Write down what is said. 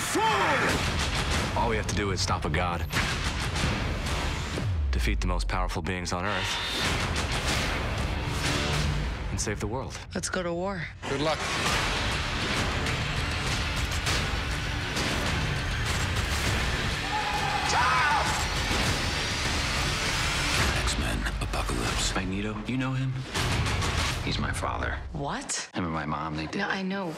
fool! All we have to do is stop a god. Defeat the most powerful beings on Earth. And save the world. Let's go to war. Good luck. Apocalypse. Magneto, you know him? He's my father. What? Him and my mom, they did. No, I know.